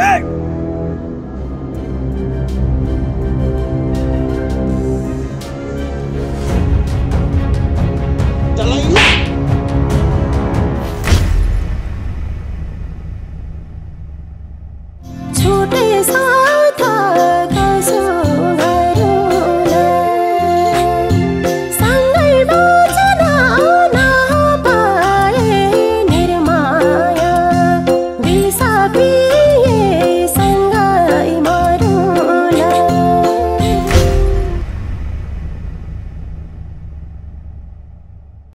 Hey! छोटे सा